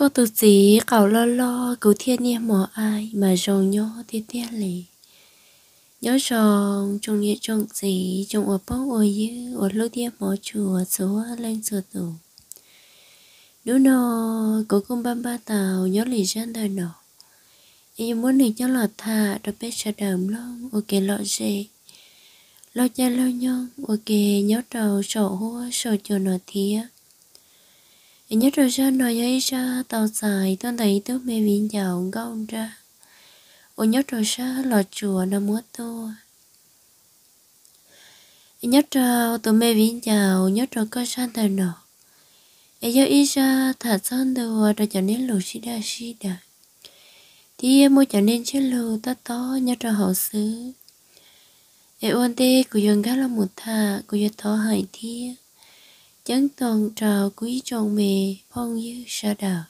có từ gì cậu lo lo cứu thiên nhiên mò ai mà rồng nhô thì tiên lì. Nhớ rồng trong nhẹ trong gì trong ở bóng ở dư ở lô thiên mò chùa số lên sửa tủ nếu nó có công ba ba tàu, nhớ lì gian đời nọ. Em muốn được cho lọt thà, đập bé sợ đầm lông ok lọ dê lo cha lo nhon ok nhớ đầu sổ hoa sổ chùa nọ thiệt nhớ rồi sao nói ấy ra tàu dài tôi thấy tôi mê viên giàu gông ra. Ô nhớ rồi ra lò chùa nó múa tôi, nhớ rồi tôi mê viên giàu nhớ rồi có san thời nọ. Ấy nhớ ý ra thả son đồ rồi cho nên lù xí đa xí đa thì em mua cho nên chế lù ta to nhớ rồi hậu xứ. Ấy ôn tê của dân gái là một thà của dân thọ hải thiêng chẳng toàn trò quý chồng mẹ phong như sa đà.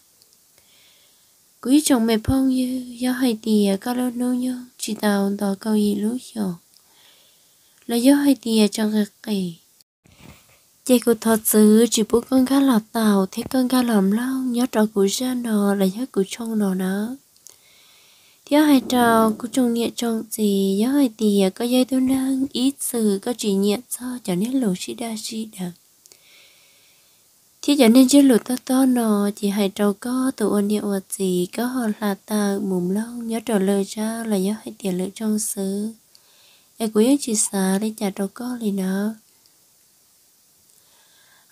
Quý chồng mẹ phong như do hai tìa cao lâu nô nhô chỉ tàu tỏ câu gì lú dò là do hai tìa trong gật kỳ chị cô thật sự chỉ bố con gái lọt tàu thế con gái làm lâu nhớ trò của ra nò là nhớ của trong nò nữa. Thiếu hai trò của trong nhẹ trông gì nhớ hai tìa có dây tôi năng ít sự có chỉ nhẹ cho cho nên lộ sĩ đa sĩ đặc thì giờ nên chứ lụt to to nọ chỉ hãy trâu có tụ ôn địa vật gì có họ là ta mồm lâu nhớ trở lời ra là nhớ hay tiền lợi trong xứ. Em cũng chị xả để trả trâu có liền nó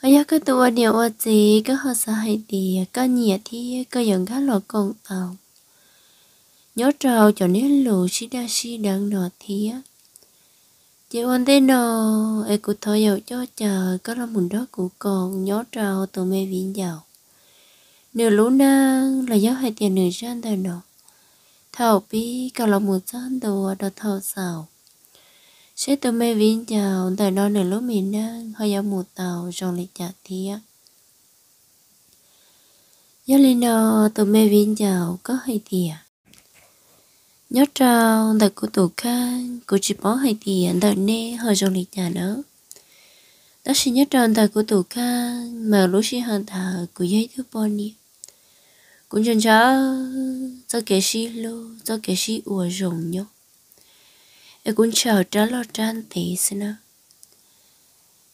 ở nhà cái tụ ôn địa vật gì có họ xả hay tiền có nhiệt thì có dẫn cá lọ con tàu. Nhớ trâu cho nên lù, xí đa xí đang nọ thì chị ôn thế nào? ai cũng thọ dầu cho chờ, có là mùn đó của còn nhớ trào tụi mẹ viện giàu nửa lũ na là gió hai tiền nửa gian đời nọ thảo bi cả là một gian đồ đó thảo xào. Sẽ tụi mẹ viện giàu đời đó nửa lũ miền nam hơi gió một tàu trong lịch chặt thiệt Nhớ lên nó tụi mẹ viện giàu có hai tiền nhớ trao đặc của tổ ca của chỉ bỏ hay thì đợi nè hơi trong lịch nhà nữa đó xin nhớ trao đặc của tổ ca, mà lúc xin hoàn thả của giấy thứ bao nhiêu cũng chân cho cho kẻ sĩ lô cho kẻ sĩ ủa rồng nhó em cũng chờ trả lo trang thế xin ạ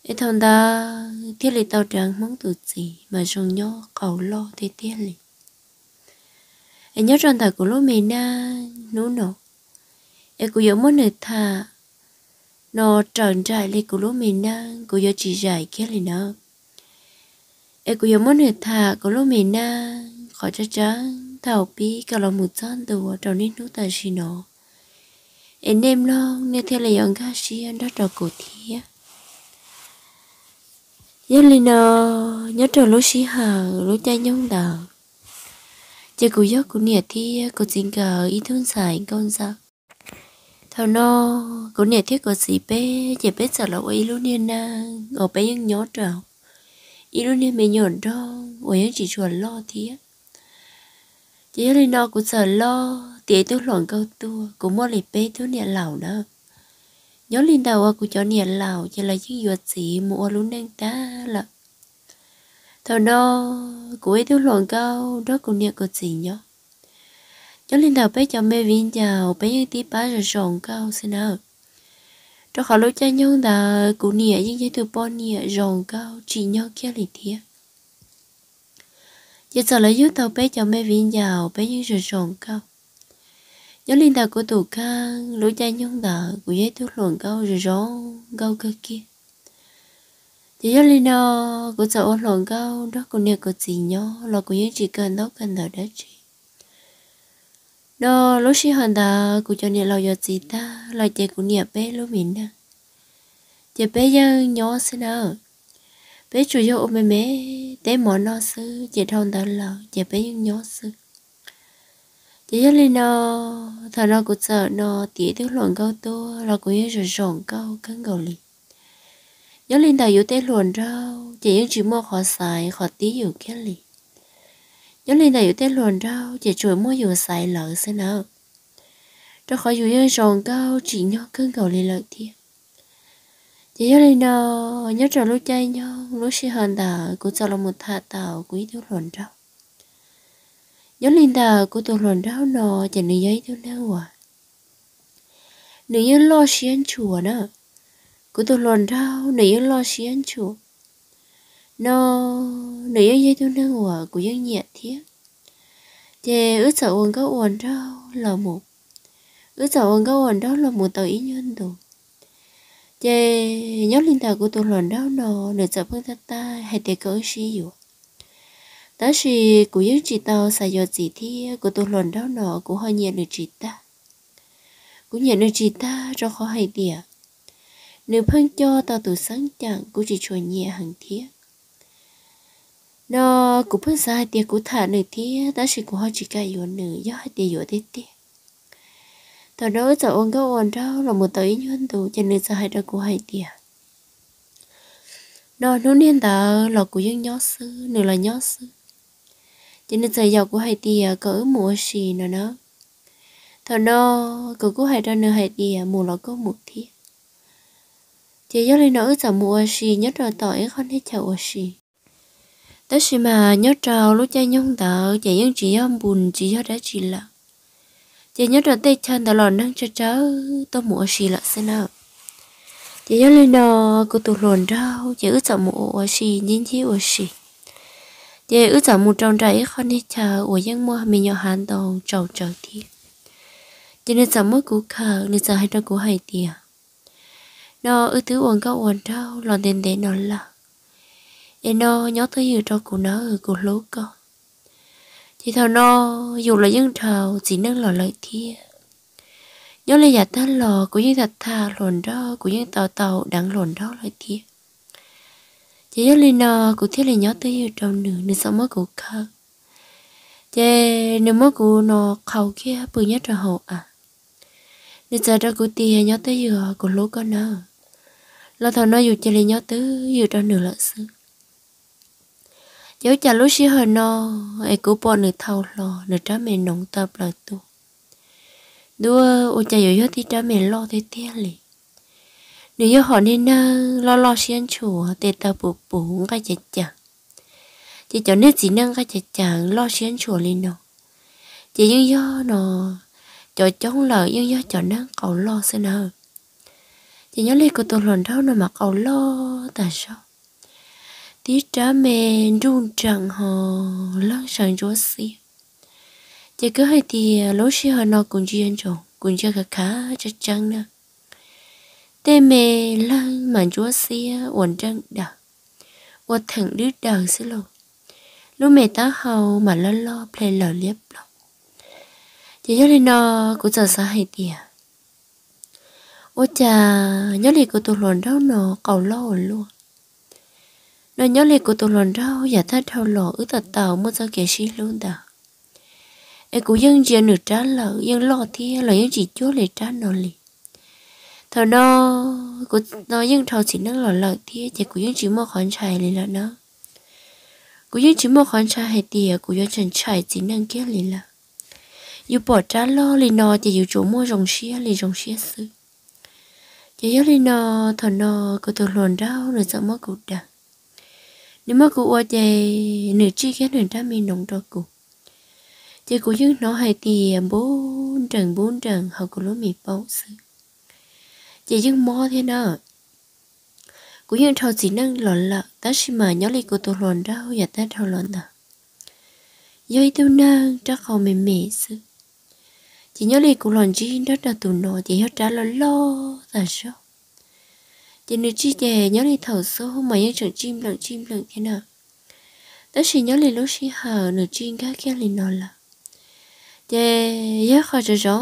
em thằng ta thiết lý tàu trang mong tự gì mà rồng nhó cầu lo thế thiết lý em nhớ rằng thời của lúc mình na nô nọ em cũng giống muốn được thà nó tròn trại lên của lúc mình na cũng nhớ chỉ dài kia lên nó em cũng giống muốn được thà của lúc mình na khỏi chắc chắn thảo bi cả lòng một gian đồ tròn nên nút tài xì nó em nem lo nghe theo lời ông ca sĩ, anh đã trò cổ thía nhớ lên nó nhớ trò lúc xí hà lúc cha nhông đào chỉ cú giấc cú nhiệt ờ, thì có chính cờ ý thương giải con sao thằng nó, cú nhiệt thiết có gì bé chỉ biết sợ là ờ, ý luôn nên na ở bé những nhớ trào ý luôn nên mình nhổn đó ở những chỉ chuẩn lo thì chỉ là nó cũng sợ lo, tía tôi loạn câu tua, cũng mua lại bé tôi nhiệt lão nữa nhớ lên đầu của cho nhiệt lão chỉ là những vật gì mua luôn nên ta là thầu nó cuối thiếu luận cao, đó cũng nhẹ cực gì nhá cho lên đầu bé cho mẹ viên chào, bé những tí bá rồi rộng cao, xin nào cho họ lối cha nhau đã cũng nhẹ những cái từ bon nhẹ rộng cao chỉ nhau kia lì thiệt giờ sợ lấy giúp tàu bé cho mẹ viên giàu bé những rồi rộng cao. Nhớ lên đầu của tù khang lối cha nhau đã của giấy thuốc luận cao rồi rộng cao cơ kia chỉ cho lên nó cũng sợ ôn lộn câu đó cũng nhờ có gì nhó là cũng những chỉ cần đó cần ở đó chị đó, lúc xí hòn ta cũng cho nè lo giờ gì ta là chị cũng nè bé lúc mình nè chị bé dân nhỏ xin ở bé chủ yếu ôm mẹ té mỏ nó sư chị thôn ta là chị bé dân nhỏ sư chỉ cho lên nó thằng nó cũng sợ nó tía thứ lộn câu to là cũng những rồi rộn câu cắn gầu liền nhớ linh đầu yếu tế luồn rau chỉ những chữ mua khó xài, khó tí yếu kia lì. Nhớ linh đầu yếu tế luồn rau chỉ chuối mua yếu xài lợ xe nào cho khỏi yếu những rồng cao chỉ nhớ cơn cầu lì lợi thiệt chỉ nhớ linh đầu nhớ trở lúc chay nhau, lúc xì hơn đà cũng cho là một thà tàu quý thiếu luồn rau nhớ linh đà của tôi luồn rau nò chỉ nữ giấy tôi đâu à nữ nhân lo xiên chùa nữa của tôi lòn đau nữ yên lo xiên chùa nó nữ yên dây tôi nâng hòa của yên nhẹ thiết. Thế ước sợ uống có uống đau là một. Ước sợ uống có uống đó là một tờ ý nhân đồ. Thế nhớ linh đà của tôi lòn đau nó nửa sợ phương ta hay để cỡ xí dụ. Đó là của những chị tao xài giờ gì thì của tôi lòn đau nó cũng hơi nhẹ được chị ta. Cũng nhẹ được chị ta cho khó hay tỉa nếu phân cho tao tự sáng chẳng cũng chỉ cho nhẹ hàng thiết nó cũng phân sai tiền của thả nửa thiết ta sẽ của họ chỉ cái yếu nửa, do hai tiền yếu tiết tiệt tao đó giờ ôn có ôn đâu là một tới nhân tù cho nên sao hai đứa của hai tiền nó nó nên ta là của dân nhó sư nửa là nhó sư cho nên giờ giàu của hai tia cỡ mùa xì nó nó thằng nó cỡ của hai đứa nửa hai tiền mùa là có một thiết chỉ nhớ lên nó sợ mùa xì nhớ rồi tội không hết chậu gì. Tất xì mà nhớ trào lúc cha nhung tạo chỉ những chỉ nhớ buồn chỉ do đã chỉ là chỉ nhớ rồi tay chân tạo lòn năng cho cháu tôi mua gì là xin nào chỉ nhớ lên đó cô tụt lòn rau chỉ ước sợ mua gì nhìn chỉ mua gì. Chỉ ước chọn mua trong trái không đi chờ của dân mua mình nhỏ hàn đầu trầu chờ thì Chỉ nên chọn mỗi cú khờ, nên giờ hay cho cú hay tiền nó ước thứ uống cao uống đâu lòn tiền để nó là để nó nhớ tới hiểu cho của nó ở cụ lúa con thì thầu nó, dù là dân thầu chỉ nâng lò lợi kia nhớ là giả ta lò của những thật thà, lồn đó của những tàu tàu đặng lồn đó lợi kia chỉ nhớ lên nó cũng thiết là nhớ tới trong nửa nửa sau mất của khờ chị nếu mất của nó khâu kia, bự nhất là hậu à. Nửa giờ ra của tiền nhớ tới giờ à, của lúa con nó lo thằng nó dù chị lên nhớ tứ, dù cho nửa lỡ sư cháu chả lúc xí hồi nó ai cụ bỏ nửa thâu lo nửa trái mẹ nóng tập là tu. Đua ô cha dù hết thì trái mẹ lo thế tiếc liền nửa giờ họ nên lo lo xiên chủ, tê tao bù bù cái chả chả. Chỉ cho nên chỉ năng cái chả chả, lo xiên chủ lên nó chỉ như do nó cho chống lợi như do cho năng cầu lo xin hơn chỉ nhớ lấy cái tuần lần đó nó mà cầu lo tại sao? Tí trả mẹ run chẳng họ lăng sang chúa xí chỉ cứ hay thì à, lối xí họ nó cũng chỉ anh chồng cũng chưa cả khá chắc chắn nữa. Tê mẹ lăng mà chúa xia ổn à, trăng đà uẩn thẳng đứa đầu xí lô. Lúc mẹ ta hầu mà lo lo play lờ liếp lọ. Chỉ cho nên nó, cũng giờ sao hay tiền ôi chà, nhớ lì của tôi lồn đâu nó cầu lo luôn. Nó nhớ lì của tôi lồn đâu giả thắt thâu lọ ứ tật tàu mua ra kẻ xí luôn đó em cũng dân chuyện được trả lợ dân lo thì là dân chỉ chúa lại trả nó liền thằng nó của nó dân thầu chỉ năng lò lợi thì chỉ của dân chỉ mua khoản trái liền là nó của dân chỉ mua khoản trái hay tiền của dân chẳng trái chỉ năng kia liền là dù bỏ trả lo liền nó chỉ dù chỗ mua rồng xía liền rồng xía sư chỉ yếu lên nó ờ, thằng nó có từ luồn đau nửa sợ mất cụt đã nếu mà cụ ở đây nửa chi cái nửa đam mình đồng cho cụ chỉ cụ những nó hay tiền à, bốn trần bốn trần họ cũng lối mì bao sư chỉ những mò thế nào cũng như thầu chỉ năng lọt lợ ta chỉ mà nhớ lên của tôi lọn đâu và ta thầu lọn à dây tôi năng, chắc không mềm mềm sự chỉ nhớ li của lần chi đó là tụi nó chỉ hết trả lời lo, là sao? Chỉ nữ chi chè nhớ li thầu số mà những trận chim lợn chim lợn thế nào? Đó chỉ nhớ li lúc xí hờ nửa chim cá kia li nó là chè nhớ khỏi cho rõ,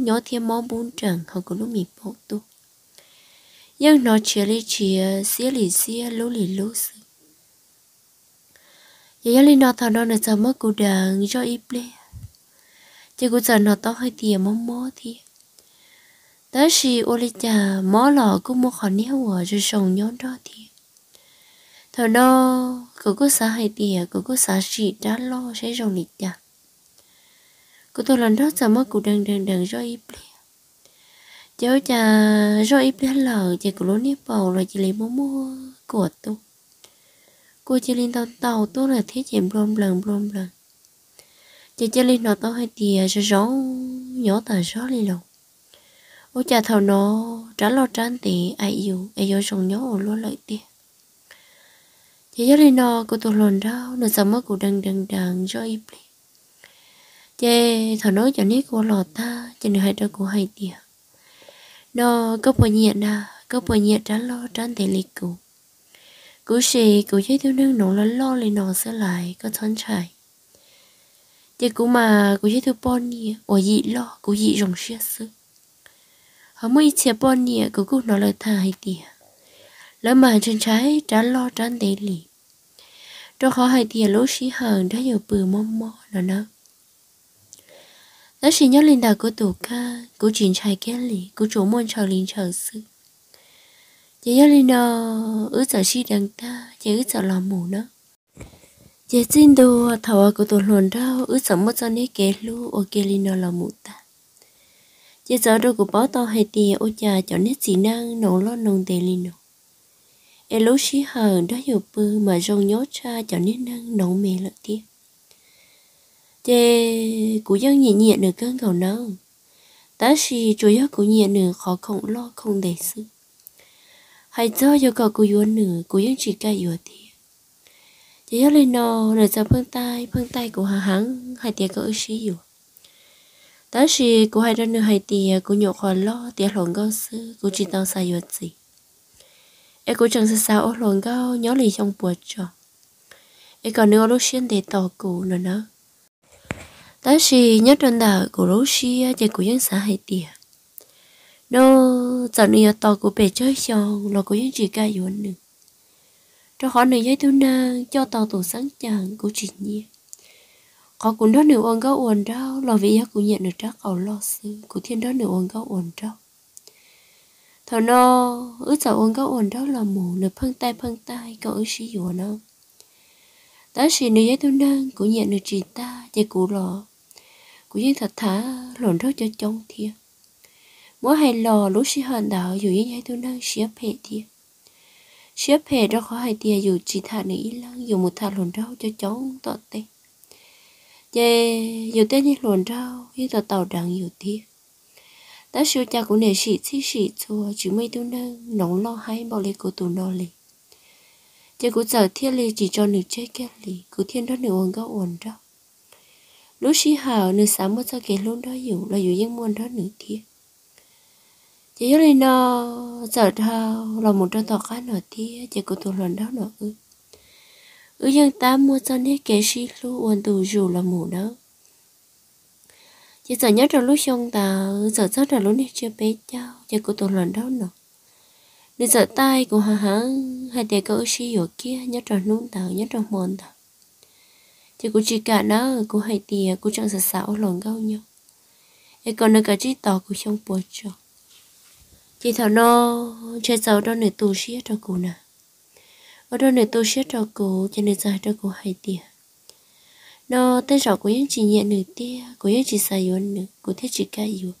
nhớ thêm món bún trần họ cũng lúc mì bộ tu. Nhưng nó chia li chia xía li xía, lú li lú sư giờ li nó thằng nó là sao mất cụ đàn cho ít lệ chỉ có giờ nó to hơi tiền món mó thì. Đó là ô li cha mó lò cũng mua khỏi néo ở rồi sòng nhón đó thì. Thằng nó, cứ có xã hơi tiền cứ có xã trị đã lo sẽ rong lịch cha cứ tôi lần đó sao mất cụ đằng đằng đằng rồi ít lệ cháu cha rồi ít lệ lờ chỉ cụ lối nếp bầu rồi chỉ lấy bố mua của tôi. Cô chỉ lên tàu tàu, tôi là thế chém blom lần blom lần chị chơi lên nó tao hay thì ờ, sẽ gió nhỏ tờ gió lên lòng ô cha thầu nó trả lo trán thì ai yêu ai yêu sống nhỏ ô lo lợi tiền chị chơi lên nó cô tôi lồn đau nó sao mất cô đằng đằng đằng cho im đi chị thầu nói cho nít cô lọt ta cho nên hai đứa cô hay tiền nó có bao nhiêu na có bao nhiêu trả lo trán thì lịch cô cú sĩ cú chơi thiếu nương nổ lo lo lên nó sẽ lại, có thon chạy chỉ mà lo sư mới chia bọn nhỉ cú cú nó lời thà hay tiệt lỡ mà chân trái trả lo trán để lì. Trong họ hay tiệt lỗ sĩ hờn đã nhiều bự mò mò nó nó đó chỉ nhớ linh đạo của tổ ca của chuyện trái kia lì của chủ môn chờ linh chờ sư chị nhớ linh nó ứ giờ si đằng ta chị ứ giờ lò mù nó chị xin đồ thảo của tổ luồn đau ước sống mất cho nấy kể lu ở kia linh nó là mù ta chị giờ đồ của bó to hay tìa ô cha cho nét gì năng nổ lo nông tề linh nó em lúc xí hờn đó hiểu bư mà rong nhớ cha cho nét năng nổ mè lợi tiếc chị cụ dân nhẹ nhẹ được cơn cầu nâu ta chỉ chủ yếu cụ nhẹ nửa khó không lo không để sự hay do yêu cầu cụ yếu nửa cụ dân chỉ cai yếu thì chỉ có lên nó nửa giờ phương tay phương tay của hà hắn hay có cậu sĩ yếu đó chỉ của hai đơn nửa hai tia của nhọ khó lo, tia lộn cao sư của chỉ tao sai yếu gì em cũng chẳng sao sao lộn cao nhớ lì trong buồn cho em còn nữa, lúc xuyên để tỏ cụ nữa nữa đó là nhớ đơn đảo của lúc xia và của dân xã hai tia. Nó giờ nữa tỏ của bề chơi xong là của dân chỉ ca yuan nữa cho họ này giấy tu na cho tàu tổ sáng chàng của chị nhi họ cũng đó nữ ôn có ổn đâu là vì cũng nhận được trắc cầu lo sư của thiên đó nữ ôn có ổn đâu thằng nó ước sợ ôn có ổn đó là mù nửa phân tay phân tay cậu ước sĩ dùa nó. Đó sĩ nữ giấy tu na của nhận được chị ta và cụ lò, của dân thật thả, lộn rớt cho trong thiệt mỗi hai lò lúc sĩ hận đạo dù những giấy tôi năng xếp hệ thiệt xếp hệ đó khó hai tia, dù chỉ thả nỉ lăng dù một thả lồn rau cho cháu tọt tê. Chê dù tên như lồn rau như tọt tàu đằng dù tia ta siêu cha của nề sĩ xí sĩ chùa, chỉ mấy tu nâng, nóng lo hay bỏ lê của tù nó lì. Chê của giờ thiên lì chỉ cho nữ chê kia lì, của thiên đó nữ ổn gạo ổn rau. Lúc sĩ hào, nữ sáng mất ra kể luôn đó dù, là dù những muôn đó nữ thiệt chỉ nhớ lên nó sợ thao là một trong tòa cá nổi thiệt chỉ có tụ lần đó nữa ư. Ư dân ta mua cho nên kể sĩ lu uốn tù dù là mù đó chỉ sợ nhất trong lúc xong ta sợ rất là lúc này chưa bé cháu chỉ có tụ lần đó nữa nên sợ tay của hà hà hai tay cỡ sĩ ở kia, nhất trong nút tàu nhất trong mòn tàu thì cũng chỉ cả nó cũng hay tìa cũng chẳng sợ sao lòng gâu nhau ấy còn nó cả chỉ tỏ cũng trong bùa cho chị thảo nó chơi sau đó nửa tu xía cho cô nè. Ở đó nửa tu xía cho cô, cho nên dài cho cô hai tìa nó tên rõ của những chị nhẹ nửa tia, của những chị xài yếu nửa, của thiết chị ca yếu.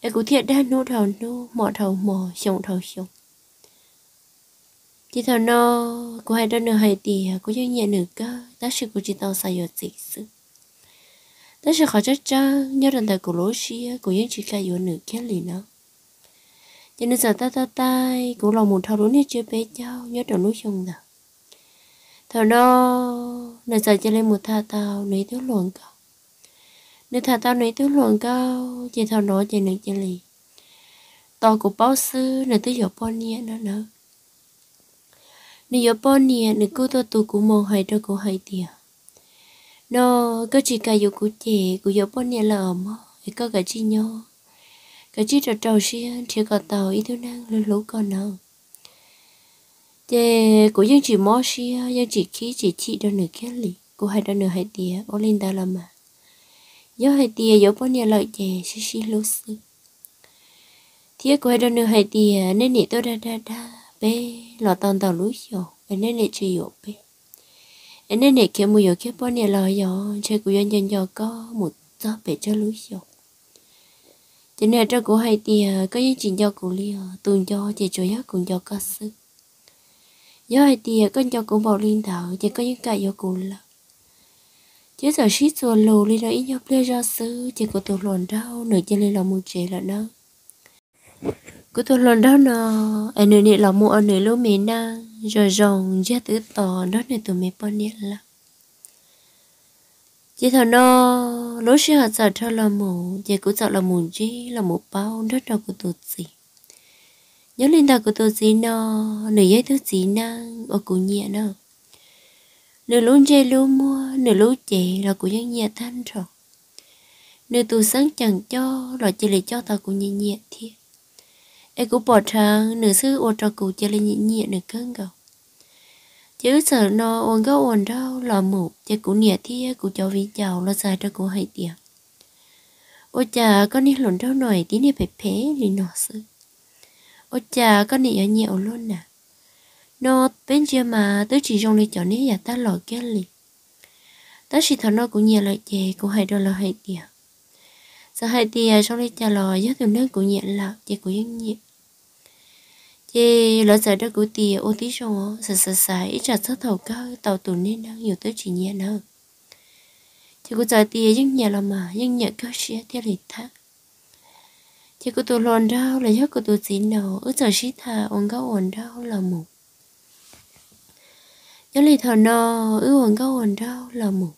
Em của thiết đa nô thầu nô mỏ thầu mỏ sống thầu sống chị thảo nó của hai đó nửa hai tỷ của những nhẹ nửa cơ ta sự của chị tao sai yếu gì sự ta sự khó chắc chắn nhớ rằng tại của lối xia của những chị ca yếu nửa kia liền nó cho nên giờ ta ta tay cũng lòng một thao đúng như chưa bé cháu, nhớ trở lúc chồng giờ thằng nó nè giờ cho lên một tha tao nấy tiếng luồng cao nè thà tao nấy tiếng luồng cao chỉ thao nó chỉ nè chỉ lì. To của bao sư nè tới giờ bao nhiêu nữa nữa nếu bao nhiêu nè cô tôi tụ cũng mong hay cho cũng hay tiệt nó, có chỉ cả yêu của trẻ, của giờ bao nhiêu là ở mà có cả chi nhau cái chiếc trò trò xia chỉ có tàu ít thứ năng lên lũ con nào. Chị của dân chỉ mò xia dân chỉ khí, chỉ chị đâu nửa kia lì. Của hai đâu nửa hai tia ở lên ta làm mà. Gió hai tia gió bao nhiêu lợi chè, xí xí lũ sư thiết của hai đâu nửa hai tia nên nị tôi đa đa đa bé lọ tòn tàu lũ dầu nên nị chơi yếu bé nên nị kia mua yếu kia bao nhiêu lợi dầu chơi của dân dân gió có một gió bé cho lũ dầu cho nên cho cô hay thì có những chuyện do cô li tuần cho chỉ chủ yếu cũng cho có sức do hay thì con cho cô bảo linh thảo chỉ có những cái do cô là chứ giờ shit rồi lù li rồi nhóc play ra sư chỉ có tôi lòn đau, nửa chân lên là một trẻ là nó cứ tôi lòn đau nó anh nửa này là một anh nửa lúc mẹ na, rồi rồng ra tứ tỏ đó này tụi mẹ bao nhiêu là chỉ thằng nó lúc xưa họ sợ cho là mù chỉ cũng sợ là mù gì là một bao rất đâu của tôi gì nhớ linh ta của tôi gì nó nửa giấy thứ gì năng ở cụ nhẹ nó nửa luôn chơi luôn mua, nửa lúc chị là của dân nhẹ thanh rồi nửa tụ sáng chẳng cho là chỉ lại cho tao cũng nhẹ nhẹ thiệt. Em cũng bỏ trang nửa sư ô cho cụ chỉ lấy nhẹ nhẹ nửa cơn gầu chứ sợ nó ổn gấu ổn đâu là một chứ cũng nhẹ thiệt ờ, cũng cho vì giàu là dài cho cũng hay tiền ôi chà, con đi lộn đâu nổi, tí này phải phế thì nó sư ôi chà, con này ở nhiều luôn nè. Nó bên kia mà tôi chỉ trong lấy cháu nên nhà ta lò kia lì ta chỉ thằng nó cũng nhiều lại chè cũng hay đâu là hay tiền sao hay tiền trong lấy trả lò giá từ nước cũng nhẹ là chè cũng yên nhẹ chị lỡ giờ đã cũng tiền ô tí xong sợ sợ sợ ít chặt sát thầu cao, tàu tù nên đang nhiều tới chỉ nhẹ nữa. Chị cứ giờ tiền nhưng nhẹ là mà nhưng nhẹ cơ xía theo lịch thác. Chị cứ tù lòn đau là do của tù gì nào ước giờ xí thà ổn gấu ổn đau là một. Nhớ lịch thọ nọ ư ổn gấu ổn đau là một.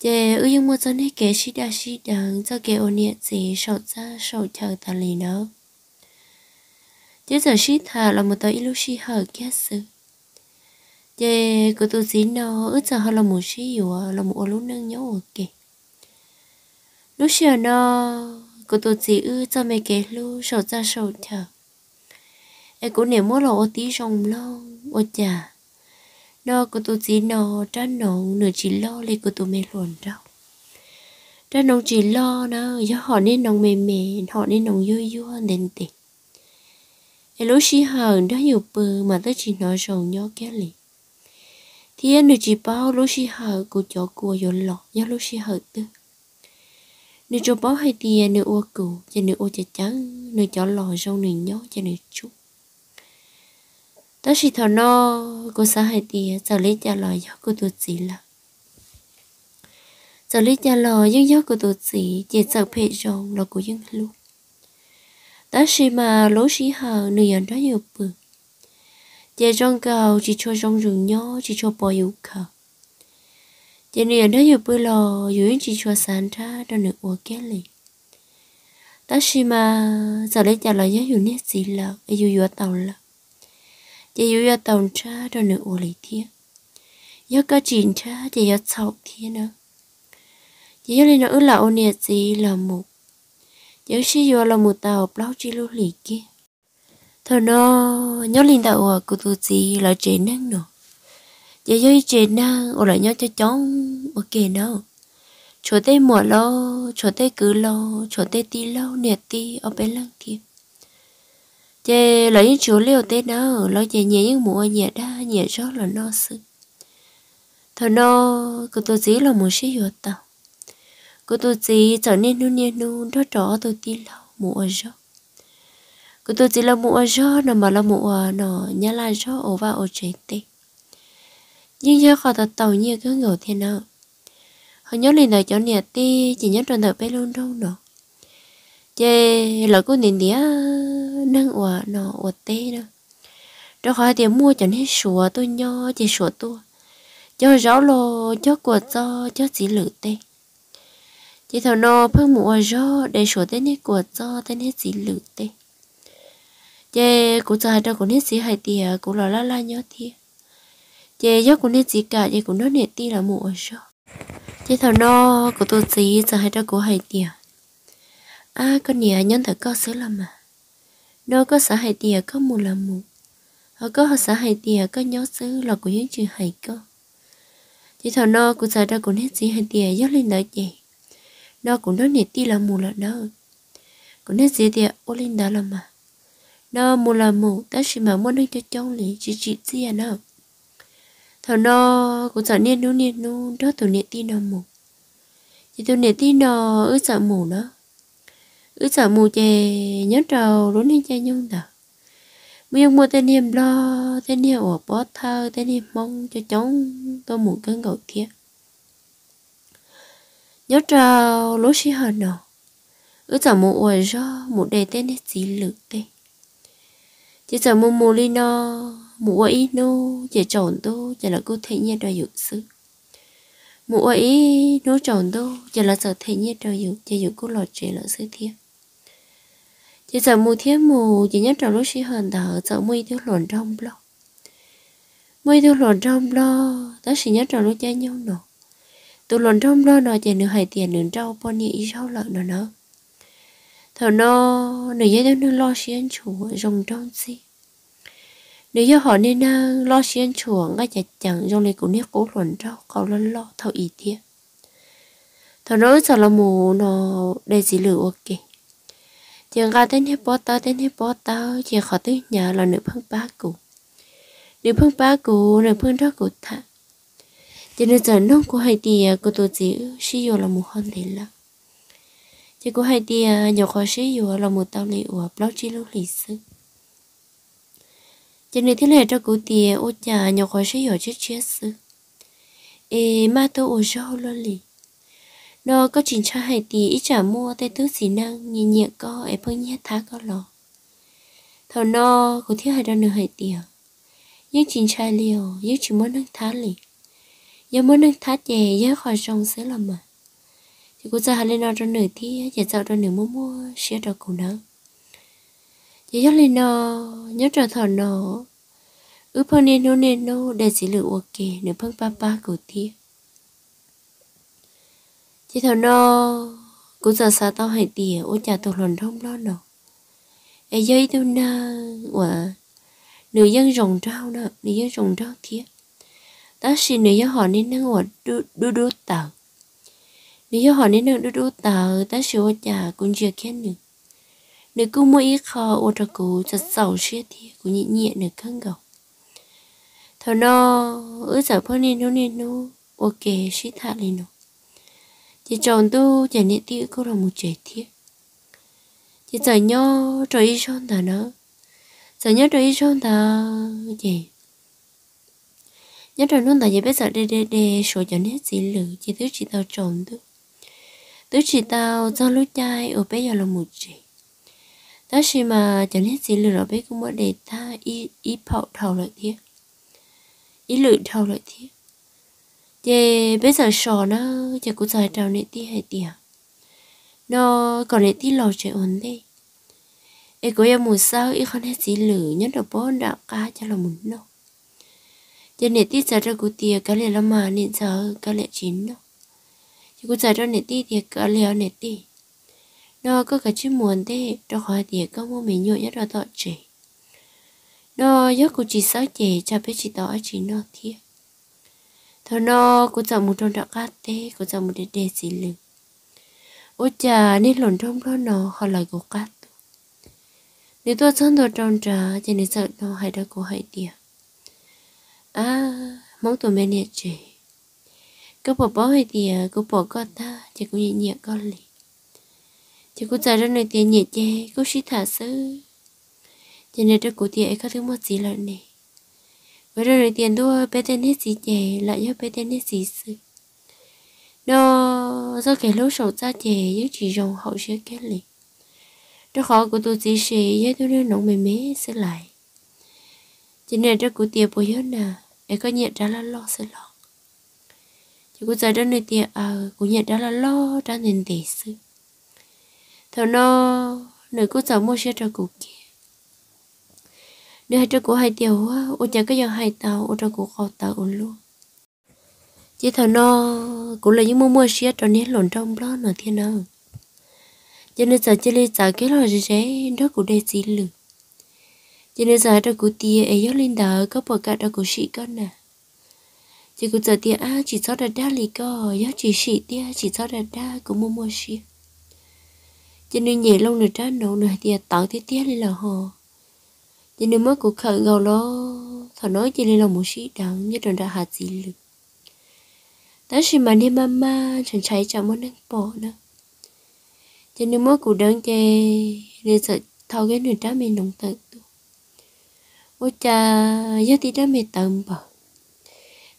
Chị ư nhưng mua cho nên kẻ xí đa xí đằng cho kẻ ổn nhẹ gì, sầu ra sầu chờ ta lì nữa chứ giờ xí thà là một tờ ilu xí hở kia sự chè của tôi xí nó ư giờ họ là một xí yếu là một lúc nâng nhau ok lúc xưa nó của tôi xí ư cho mấy cái lu sầu ra sầu thở, em cũng nếu mua lộ tí rồng lo ô chà. Nó của tôi chỉ nó ra nó nửa chỉ lo lấy của tôi mê luồn đâu ra nó chỉ lo nó do họ nên nó mềm mềm, họ nên nó vui vui đến tệ em lúc xí hờn đó nhiều bờ mà tôi chỉ nói rồi nhó kia lì. Thì em được chỉ bao lúc xí hờ của chỗ của vô lọ do lúc xí hờ tư nếu cho bao hay thì tiền được ô cụ cho nếu ô chả trắng nếu cho lọ rau nếu nhó cho nếu chút. Đó chỉ thằng no, cô xã hay thì giờ lấy trả lời cho cô tôi chỉ là giờ lấy trả lời nhưng do cô tôi chỉ chỉ sợ phê rong là cô dân luôn ta chỉ mà lối sĩ hờ nửa nhận đó nhiều bự. Chỉ trong cầu chỉ cho trong rừng nhỏ chỉ cho bò yêu khờ. Cầu nửa người đó nhiều bự lò dưới chỉ cho sàn ra đó nửa ô kia lì. Ta chỉ mà, giờ lấy trả lời nhớ hiểu nét gì là ai yêu yêu tàu là chỉ yêu yêu tàu cha đó nửa ô lì thiên yêu cả chín cha chỉ yêu sọc thiên nữa. Chỉ lên nó là ô nhiệt gì là một giáo sư yêu là một tàu bao chi lúc lì kia. Thôi nó, nhớ lên tàu à của tôi gì là chế năng nữa giờ yêu chế năng ở lại nhớ cho chóng ok nào. Chỗ tay mùa lo chỗ tay cứ lo chỗ tay ti lo nẹt ti ở bên lăng thiệp chè lấy chỗ liều tết đó lo chè nhẹ những mùa nhẹ đa, nhẹ rót là no sự thằng nó của tôi chỉ là một sĩ hiệu tàu cô tôi chỉ trở nên nu nhiên nu, đó trở tôi tin là mùa gió. Cô tôi chỉ là mùa gió nó mà là mùa nó nhá là gió ở và ở chế tê nhưng giờ họ tập tàu như cứ ngầu thế nào. Họ nhớ lên đời cho nhẹ tê chỉ nhớ tròn đời bé luôn đâu nữa chê là cô nhìn đĩa nâng ủa nó ủa tê đó. Đó khỏi tiền mua cho nên sủa tôi nho chỉ sủa tôi cho rau lô, cho quả cho cho chỉ lử tê chỉ thầu nó phương mùa gió, để sủa tên hết của cho, tên hết gì lử tê. Chê cô cho hai đâu cũng hết gì hai tiền cũng lò la la nhớ thiệt chê gió cũng hết gì cả, chê cũng nó nè ti là mùa gió. Chỉ thầu nó của tôi gì cho hai đâu cũng hai tiền à con nhà nhân thật có sứ là mà nó có xã hai tiề có mù là mù họ có họ xã hai tiề có nhớ sứ là của những chuyện hai cơ. Chỉ thầu nó cũng xã ra cũng hết gì hai tiề gió lên đợi chị nó cũng nói nét ti là mù là nó cũng nó dễ tiề ô lên đó là mà. Nó mù là mù, ta chỉ mà muốn nói cho cháu lý, chỉ chỉ gì à nó. Thằng nó, cũng sợ niên nu niên nu đó tụi nét ti nó mù. Chỉ tụi nét ti nó, ứ sợ mù nó. Ứ sợ mù chè, nhớ trầu luôn đi chơi nhung tờ ông mua tên niệm lo, tên niệm ở bó thơ, tên niệm mong cho chống tôi muốn cơn gậu kia nhớ trao lối xí hờ nọ ứ giờ một ủa do một đề tên hết gì lử tê chỉ giờ một mùa li nó một ủa ít nô chỉ tròn tô chỉ là cô thấy nhé đòi dự sự. Một ủa ít nô tròn tô chỉ là sợ thấy nhé đòi dự, chỉ dự cô lọt trẻ là sự thiên chỉ giờ một thiết mù chỉ nhớ trao lối xí hờ đỡ giờ mùi thiếu lồn trong lo. Mùi thiếu lồn trong lo đó chỉ nhớ trao lối cha nhau nọ tụ luận trong lo nó chỉ nửa hai tiền nửa trâu bao nhiêu ít sáu lợn nữa nữa. Thầu nó nửa giờ nó lo xiên chủ, rồng trong gì nửa giờ họ nên à, lo xiên chủ ngay chặt chẳng trong này cũng nét cố luận trâu cầu lo lo thầu ý tiền thầu nó giờ là mù nó để gì lửa ok chẳng ga tên hết bó tao tên hết bó tao chỉ khó tới nhà là nửa phương ba cụ nửa phương ba cụ nửa phương đó cụ thà cho nên giờ nông của hai tia cô tôi chỉ sử dụng là một hơn thế là chỉ của hai tia nhỏ khó sử dụng là một tao liệu của blog chỉ lúc lịch sử cho nên thế này cho cụ tia ô nhà nhỏ khó sử dụng chết chết sự ê mà tôi ô cho lo lì nó có chuyện cho hai tia ít trả mua tay thứ gì năng nhẹ nhẹ co ấy phương nhất thá có lò thầu nó của thiếu hai đơn nữa hai tia những chuyện trai liều những chỉ muốn nâng thá liền giờ mới nâng thắt về giờ khỏi trong sẽ làm mà thì cô ra lên nó trong nửa thì giờ sau trong nửa mua mua sẽ được cô nữa giờ giờ lên nó nhớ trở thọ nó ư phong nên nó nên nó để chỉ lựa ok nửa phong ba ba cổ thì chỉ thọ nó cô giờ sao tao hãy tiền ô cha tao lần không lo nó ấy giờ tôi na và nửa dân rồng trao nè, nửa dân rồng trao thiệt đó là nếu như họ nên nâng ở đu đu đu tàu nếu như họ nên nâng đu đu tàu ta sẽ ở nhà cũng chưa khen được nếu cứ mỗi ít khó ô trà cụ thật sầu xia thì cũng nhẹ nhẹ được khăn gầu. Thằng nó, ứ sợ phân nên nó nên nó ok sĩ thả lên nó chỉ chọn tu chỉ nhẹ tiêu cô là một trẻ thiết chỉ giờ nhau trời ít son ta nó. Giờ nhau trời ít son ta vậy nhớ rồi luôn tại vì bây giờ để để để số cho nét chỉ lử chỉ thứ chỉ tao trộn thứ thứ chỉ tao do lúc trai ở bây giờ là một chị. Đó khi mà cho nét chỉ lử rồi bây cũng mới để ta y y phậu thầu lại thế. Y lử thầu lại thế. Thì bây giờ sò nó chỉ cũng dài trào này tí hay tiệt nó còn nét tí lò chạy ổn đi ấy có em một sao ý không hết gì lử, nhất là bố đã cá cho là một nô giờ nè tí giờ ra cụ tiề cái lẽ lắm mà nên giờ cái lẽ chín đó. Chỉ cụ giờ ra nè tí thì cái lẽ nè tí nó có cả chữ muộn thế cho khỏi tiề có mua mình nhộn nhất là tọt chỉ nó nhớ cụ chỉ sáu chỉ cho biết chỉ tỏ chỉ nó thiệt thôi nó cụ giờ một trong đặc cát thế cụ giờ một đề đề gì lưng ôi chà nên lồn trong đó nó, họ lại cụ cát. Nếu tôi sống tôi trong trà, thì nên sợ nó hay đã cụ hay tiệt à mong tụi mình nhẹ chị. Cứ bỏ bỏ hay thì cứ bỏ con ta chỉ cũng nhẹ nhẹ con lì chỉ cũng trả ra nơi tiền nhẹ chê cứ suy thả sư cho nên cho cụ tiền có thứ một gì là này với ra nơi tiền đua, bé tên hết gì chè lại cho bé tên hết gì sư nó, do cái lối sầu ra chè với chỉ rồng hậu sẽ cái lì đó khó của tôi chỉ sẽ với tôi nên nóng mềm mế sẽ lại. Cho nên cho cụ tiền bồi hơn nào để có nhận ra là lo sẽ lo. Chỉ có giờ đó nơi tiệm à ờ, cũng nhận ra là lo, ra nên để sư thằng nó nơi cũng giờ mua xe cho cụ kia. Nơi hai cho cụ hai tiểu quá ô chả có giờ hai tàu, ô cho cụ khó tàu luôn. Chỉ thằng nó cũng là những mua mua xe cho nên lộn trong đó nữa thiên nào cho nên giờ chỉ lấy trả cái lo gì thế đó cũng để gì lử cho nên giờ đó cụ tia ấy nhớ lên đỡ có bỏ cả đó cụ sĩ con nè. Chỉ cụ giờ tia à chỉ cho đã đa lì co nhớ chỉ sĩ tia chỉ cho đã đa cũng mua mua sĩ cho nên nhẹ lâu nữa trái nổ nữa tia tạo thế tia lên là hồ. Cho nên mới cụ khởi gầu lo thằng nói cho lên là một sĩ đắng như là đã hạt gì lực đó là mà đi mama chẳng cháy chẳng muốn ăn bỏ nữa. Cho nên mới cụ đắng chê nên sợ thao cái nửa trái mình nồng tận ôi cha giờ tí đó mẹ tầm bờ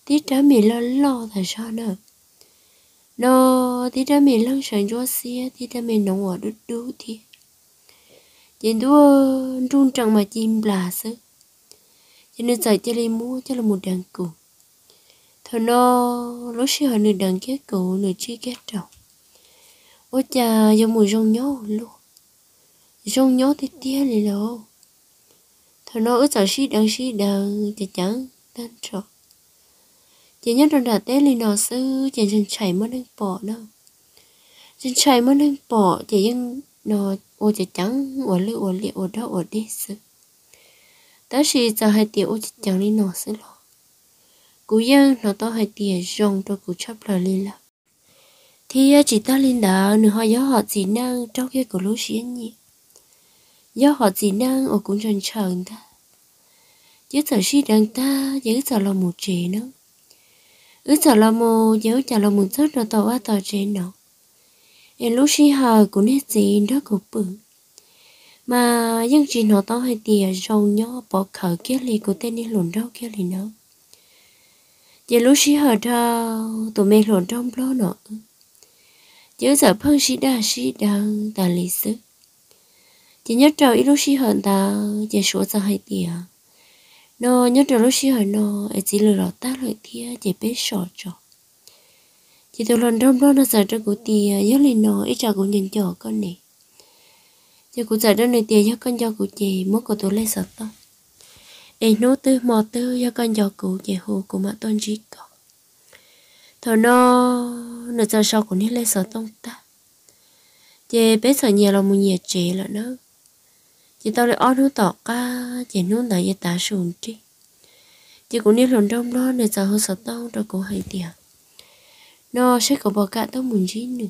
tí đó mẹ lo lo là sao nữa nó thì đó mẹ lăng sẵn cho xe thì đó mẹ nóng ở đứt đu thì. Chị đua trung trăng mà chim là sức cho nên giờ cho lên mua cho là một đàn cụ thôi nó lúc xưa họ nửa đàn kết cụ nửa chi kết trọng ôi cha giờ mùi rong nhó luôn. Rong nhó thì tia lì đâu thôi nó ở sợ xí đằng xí đằng chả chẳng tan trọ chỉ nhớ trong đợt tết lên nó sư chỉ chân chảy mất anh bỏ đâu chân chảy mất anh bỏ chỉ nhưng nó ô, chả chẳng ô lệ ô lệ ô đó ô đi sư đó là giờ hai tiểu ô chả chẳng đi nó sư lo cú yên nó to hai tiểu rong cho cú chấp lời lên là thì ờ, chỉ ta lên đó, nửa hoa gió họ chỉ năng trong cái của lũ xí nhỉ do họ chỉ năng ở cũng trần trần ta chứ sợ si đang ta chứ sợ là một trẻ nó ứ sợ là một chứ sợ là một rất là tàu á tàu trẻ nó em lúc si hờ cũng hết gì đó cũng bự. Mà dân chỉ nó tao hay tiề râu nhó, bỏ khởi kia lì của tên đi lùn đâu kia lì nó giờ lúc si hờ đâu tụi mình lùn trong lo nó chứ sợ phân si đa, si đang ta lý sức chỉ nhớ trâu ít lúc xí hận ta chỉ số ra hay tia. Nó nhớ trâu lúc xí hận nó, ấy chỉ lừa ta lợi thia chỉ biết sợ trò chỉ tôi lần đông đó nó sợ trong cụ tia, nhớ lên nó, ít cho cũng nhìn cho con này chỉ cũng sợ đó này tia nhớ con cho cụ chị, muốn của tôi lấy sợ to. Ấy nô tư, mò tư, nhớ con cho cụ chị, hồ của mà tôn chỉ có. Thằng nó nó cho sau cụ ní lấy sợ tông ta. Chị bé sợ nhiều là một nhiệt trẻ là nữa chị tao lại on hú tỏ ca, chị nó tại vì ta sùn chi chị cũng đi lần trong đó để sợ hơn sợ tao rồi cũng hay tiệt nó sẽ có bỏ cả tao muốn gì nữa.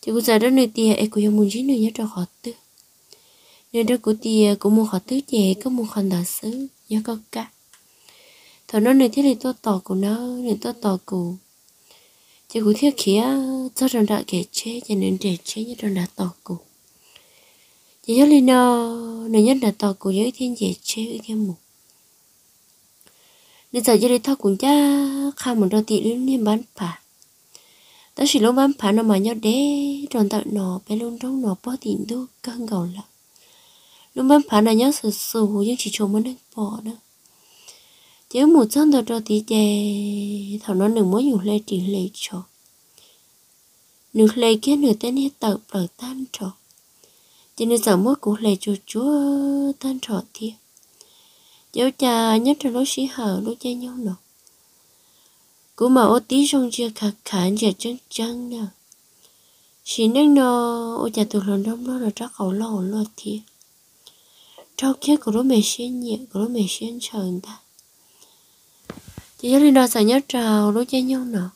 Chị cũng giờ đó nơi tiệt em cũng muốn gì nữa, nhớ cho họ tư nên đó của tiệt cũng muốn họ tư chị, có muốn phần đại xứ, nhớ có cả. Thằng nó nơi thế này tôi tỏ của nó nên tôi tỏ của chị cũng thiết khía, cho rằng đã kể chế, cho nên để chế như rằng đã tỏ của nhớ lên nó nó nhất là tỏ của giới thiên dễ chế ở cái mục nên giờ giờ thao cũng cha khao một đôi tỷ đến liên bán phà ta chỉ lúc bán phà nó mà nhau đế, tròn tạo nó bé luôn trong nó bỏ tiền đu căng gầu lắm lúc bán phà là nhớ sờ sờ nhưng chỉ trộm mới bỏ nữa. Chứ một chân đầu cho tí chè thằng nó đừng muốn dùng lê chỉ lê cho nửa lê kia nửa tên hết tập lời tan trọ cho nên giờ mỗi cũng lệ cho chúa tan trọ thiệt cháu cha nhất là lúc sĩ hở lúc cha nhau nọ cú mà ô tí trong chia khả khả giờ chân chân nè. Chỉ nên nó ô cha từ lần đông đó là chắc khẩu lâu lo thiệt trong kia của nó mẹ xuyên nhẹ, của nó mẹ xuyên chờ người ta. Chị nhớ lên đó sợ nhớ trào lúc cha nhau nọ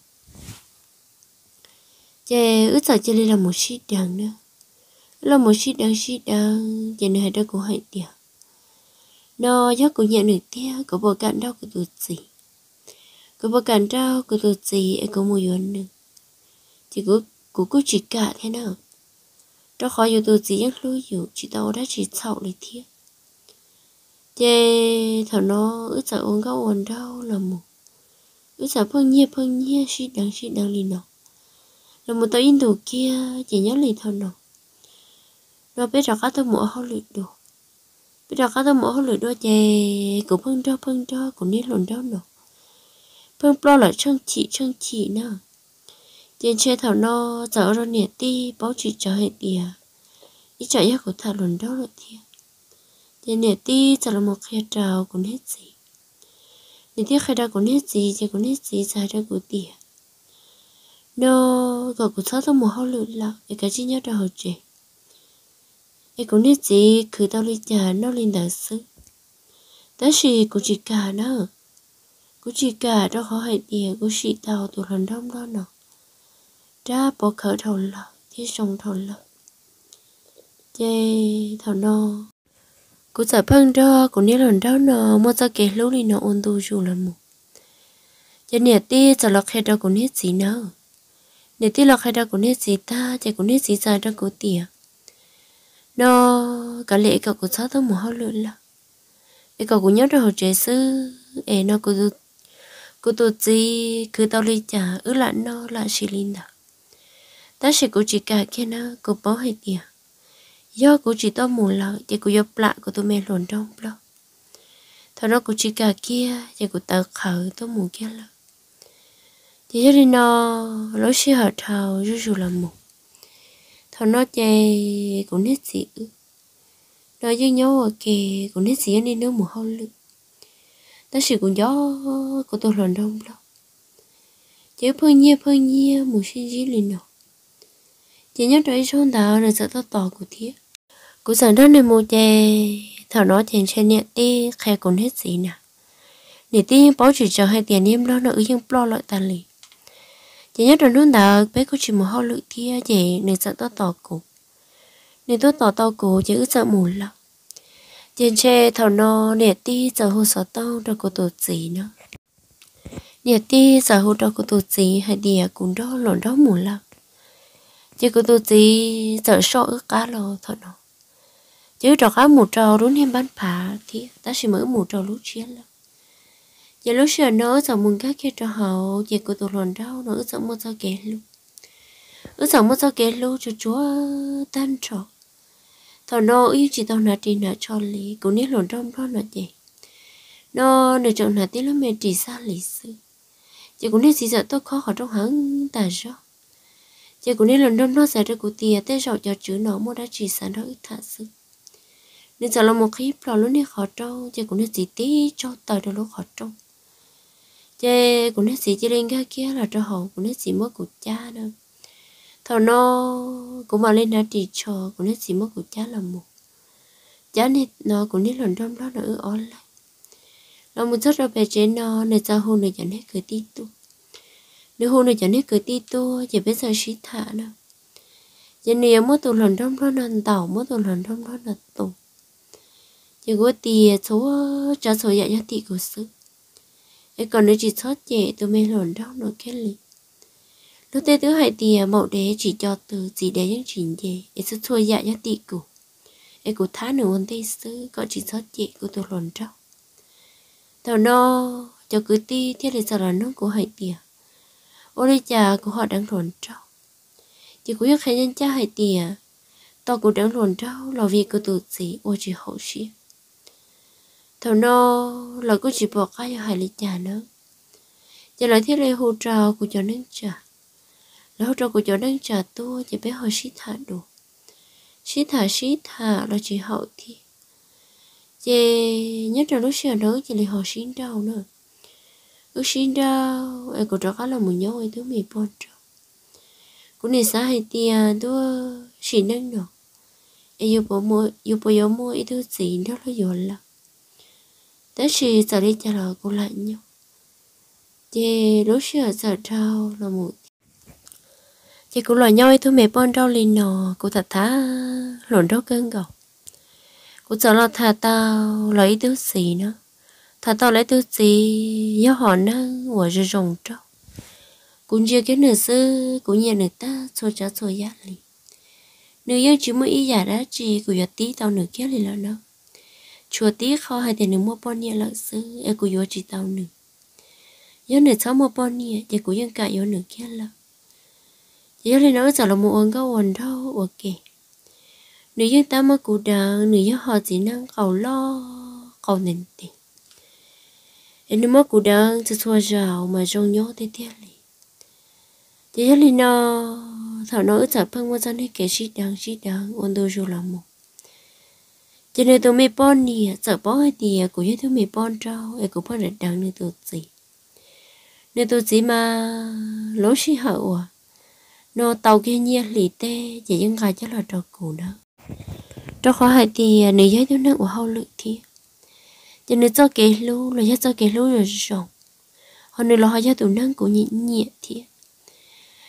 chị ước sợ chị lên là một sĩ đằng nữa là một sĩ đang sĩ đang giờ này đó cũng hay tiệt nó do cũng nhận được tia có bộ cạn đau của tụt gì? Có bộ cạn đau của tụt gì? Em có mùi yuan nữa. Chỉ có của cô chỉ cả thế nào? Đó khó yêu tụt gì nhất lưu yêu chỉ tao đã chỉ sạo lấy thiết chê, thằng nó ước sợ uống gạo uống đau là một. Ước sợ phân nhia phân nhia suy đang suy đang lì nó là một tao in đồ kia, chỉ nhớ lì thằng nó rồi biết rõ các tôi mua họ lụi đồ bây giờ các tôi mỗi lưỡi đồ chè. Cũng phân cho phân cho cũng nên lồn đâu nọ phân pro là chân chỉ chân chỉ nè. Trên chơi thảo no giờ rồi nè ti báo chỉ cho hệ tìa ý chạy của thảo lồn đâu rồi thiệt trên nè ti giờ là một khe trào cũng hết gì nè ti khe trào cũng hết gì chỉ cũng hết gì dài ra của tìa. Nó gọi của sao tôi một hao lưỡi là, cái chi nhớ ra hồi trẻ? Em cũng biết gì cứ tao đi nhà nó lên đại sư đó chỉ cũng chỉ cả đó cũng chỉ cả đó khó hay tiền cũng chỉ tao tụi lần đông đó nọ ra bỏ khởi thầu là thế xong thầu là chê thầu no cũng sợ phân đó cũng nhớ lần đó nọ mà sao kể lúc đi nó ôn tu dù lần một giờ nè ti sợ lọc hết đó cũng hết gì nữa nè ti lọc hết đó cũng hết gì ta chả cũng hết gì ra đó cũng tiền nó cả lệ cậu cũng sao tôi muốn hỏi luôn là cái cậu cũng nhớ rồi trẻ sư ê nó cũng cô tổ gì, cứ tao đi chả, ứ lại nó lại xì linh đó. Ta sẽ cô chỉ cả kia nó cô bỏ hết tiền do cô chỉ tao muốn là chỉ cô giúp lại của tôi mẹ lồn trong đó thằng nó cô chỉ cả kia, chỉ cô tao khởi tao muốn kia là chỉ cho nên nó lối xí hở thầu rú rú là một thằng nó chơi cũng nét dị nó với nhau ở kề cũng nét gì nên nó một hôi lự ta chỉ cũng gió của tôi lần đông đâu chỉ phơi nhia phơi nhia một sinh dị liền nọ chỉ nhớ tới trong đó là sợ tao tỏ của thiết của sợ đó nên một chè thảo nó chèn trên nhẹ tê khe cũng hết gì nè để đi bảo chỉ cho hai tiền em lo nó ứng nhưng lo lợi tàn liền chỉ nhớ là luôn đó bé có chỉ một hao lự kia chỉ nên sợ to tỏ cổ. Nên tôi tỏ tao cổ chỉ ước sợ mù lắm trên tre thảo no nè ti giờ hồ sợ tao đâu có tổ gì nữa nè ti giờ hồ đâu có tổ gì hay địa cũng đó lộn đó mù lắm chỉ có tổ gì giờ sợ ước cá lo thọ no chứ trò cá mù trò đúng em bán phá thì ta chỉ mở mù trò lúc chiến lắm giờ lúc xưa nó giờ muốn các kia cho hậu chỉ cô tổ lòn đau nó ước sợ một sao kể luôn ước sợ một sao kể luôn cho chúa tan trọ thọ nó yêu chỉ tao nãy đi nãy cho lý cũng nên lòn trong đó là gì nó nửa chọn nãy tí lắm mẹ chỉ xa lý sư chỉ cũng nên gì sợ tôi khó ở trong hắn ta sao, chỉ cũng nên lòn đau nó sẽ được cụ tiền, tới rồi cho chữ nó mua đã chỉ sản đó ít thả sự nên giờ là một khi bỏ lúc đi khó trâu chỉ cũng nên gì tí cho tờ đó lúc khó trâu chế cũng nít gì chê lên cái kia là cho hậu cũng nít gì mất của cha đâu thầu nó cũng mà lên đã chỉ cho cũng nên chỉ mất của cha là một. Cha nên nó cũng nên lần trong đó, nó ở online nó một rất là về trên nó nên sao hôm này chẳng hết cười ti tu. Nếu hôm này chẳng hết cười ti tu, chỉ biết giờ xí thả đâu giờ này mất tụ lần trong đó là tàu mất tụ lần trong đó là tụ chỉ có tiền số trả số dạy cho tỷ của sức ấy còn nếu chỉ sót nhẹ tôi mê lồn đó nó kết gì? Lúc tê thứ hai tìa à, mẫu đế chỉ cho từ gì để những chuyện gì để sẽ thua dạ cho tị củ để cụ thá nửa ôn tây sư có chỉ sót chị của tôi lồn trong tao nó cho cứ ti thiết là sao là nó của hai tìa? Ô, đây cha của họ đang lồn trong chỉ có những khái nhân cha hai tìa, tao cũng đang lồn trong là vì của tụt gì ô, chỉ hậu sĩ thầu nó là cứ chỉ bỏ cái hai lý trà nữa. Giờ lại thiết là hỗ trợ của cho nên là hỗ trợ của cho nâng trả tu chỉ biết hỏi xí thả đủ xí thả xí thả là chỉ hậu thi, chị nhất là lúc xưa đó chỉ là họ xin đau nữa. Ước xin đau em cũng rất là một nhau em thứ mì bon trâu cũng nên xã hay tiền tôi xin nâng nữa em yêu bố mua yêu bố yêu mua ít thứ gì đó là rồi là thế thì giờ đi trả lời cô lại nhau chị lúc xưa giờ trao là một chị cũng lo nhau thôi mẹ bon rau lên nọ, cô thật thá lộn rau cơn gầu cô sợ là thà tao lấy thứ gì nữa? Thà tao lấy thứ gì? Do họ năng của rồi rồng trâu. Cũng chưa cái nửa sư cũng nhiều nửa ta, xô trả xô giá lì. Nửa yêu chỉ mới ý giả đã chỉ của giờ tí tao nửa kia lì là đâu chùa tí khó hai thì nửa mua bò nia lợi sư em cũng giờ chỉ tao nửa giờ nửa cháu mua bò nia thì cũng dân cả giờ nửa kia là giờ lên nói giờ là mua ông có quần đâu ok nếu như ta mà cụ đàn nếu như họ chỉ năng cầu lo cầu nền tiền. Nếu mà cụ đàn sẽ xua rào mà trong nhớ thế thế này giờ lên nó thảo nói giờ phân một dân hay kể sĩ đắng sĩ đắng, ôn đồ rồi là một cho nên tôi mới bon nè sợ bỏ hơi thì cũng như thứ mình bon trao ấy cũng phải được đằng nên tôi gì nên tôi chỉ mà lối sĩ hậu à? Nó tàu kia nhia lì tê chỉ những gà chắc là trò cũ nữa trò khó hại thì à, nữ giới tôi nước của hậu lự thì cho nên cho kế lưu là cho kế lưu rồi rộng. Họ nữ là họ cho tụ năng của nhị nhẹ thì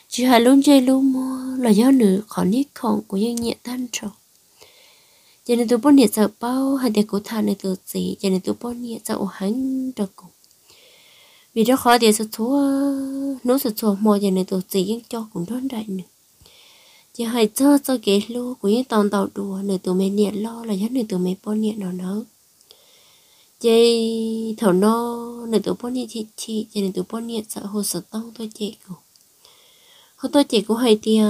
chỉ hai luôn chơi luôn mua, là do nữ khó nít khổng của những nhẹ tan trọng cho nên tôi muốn nhiệt sợ bao hay để cố thà này từ gì cho nên tôi muốn nhiệt sợ hắn được cũng vì đó khó thì sợ thua nó sợ thua mò cho nên tôi chỉ nhưng cho cũng đơn đại nữa chỉ hay cho cho kế lu của những tàu tàu đùa, nơi tụi mình nhiệt lo, là nhất nơi tụi mình bao nhiệt nó nữa chị thầu nó nửa tụ bốn nhiệt chị chị, cho nên tụ bốn nhiệt sợ hồ sợ tông tôi chị cũng hồ tôi chị cũng hay tia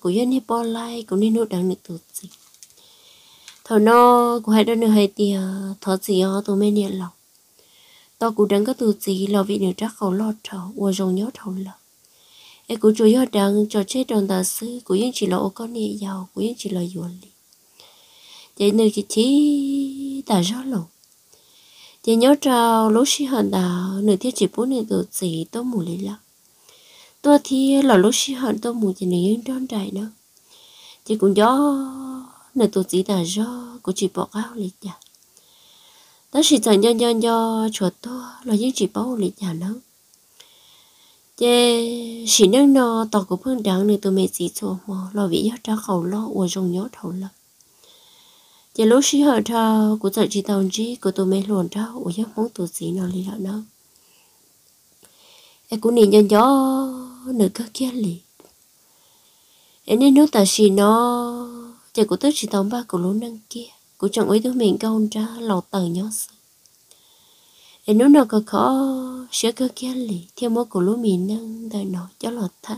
của dân đi bỏ lại cũng nên nuôi đằng nửa tụ gì thầu nó cũng hay đứa nữa hay tia ờ, thọ gì họ tôi mấy nhận lòng tao cũng đang có tụ gì là vì nữa chắc khẩu lo trầu và rồng nhớ thầu lòng em cũng chủ yếu đang cho chết đoàn tà sư, của những chỉ là ô con nhẹ giàu, của những chỉ là yuan li vậy nên chỉ chỉ ta rõ lộ chị nhớ trao lúc xí hận đào nửa thiết chỉ bốn nửa đồ gì tôi mù lý lắm. Tôi thì là lúc xí hận tôi mù chỉ nửa những đón đại nữa chỉ cũng gió nửa tôi chỉ là do của chỉ bỏ áo lấy nhà đó chỉ chẳng nho nho nho chuột to là những chỉ bảo lấy nhà nữa chê chỉ nâng nó tỏ của phương đảng nửa tôi mẹ chỉ cho mà lo vì nhớ trao khẩu lo ở trong nhớ thầu lắm. Chê lúc xí hở thao của tự chỉ tàu chỉ của tôi mấy luồn thao của giấc mong tôi gì nào lì lợ nó. Em cũng nhìn nhân gió nơi các kia lì. Em nên nước ta xì nó Chờ của tôi chỉ tổng ba của lũ nâng kia của chẳng ấy tôi mình câu ra lầu tờ nhỏ sợ để nếu nào có khó sẽ cơ kia lì, theo mỗi của lũ mình nâng, đời nó cho lọt thật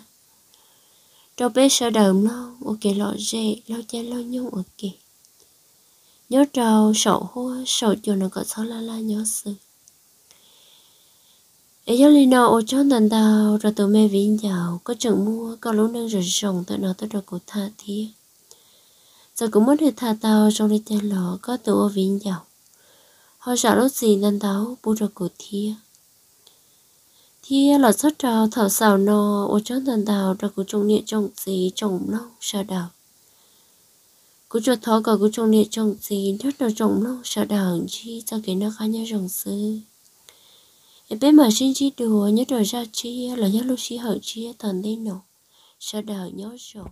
cho bé sợ đờm lo ok lọ dê lo chai lo nhung ok nhớ trâu, sổ hoa Sổ cho nó có sao la la nhó sợ ấy giờ lì nào ở trong tận tàu, rồi tụi mẹ vĩnh giàu có chừng mua có lũ năng rồi rồng tụi nó tới rồi cũng tha thiết giờ cũng muốn được tha tàu trong đi tên lò có tụi ở vĩnh dầu. Họ sợ lúc gì nên tàu bu rồi cổ thia thia là sốt trò, thở xào nò ở trong tận tàu rồi của trồng địa trồng gì trồng long sợ đào. Cú cho thó cả cú trồng địa trồng gì rất là trồng lâu sợ đảng chi, cho cái nó khá nhớ trồng sư em bé mà xin chi đùa, nhớ rồi ra chi, là nhớ lúc chi hở chi, tần đi nổ, sợ đảng nhớ rồi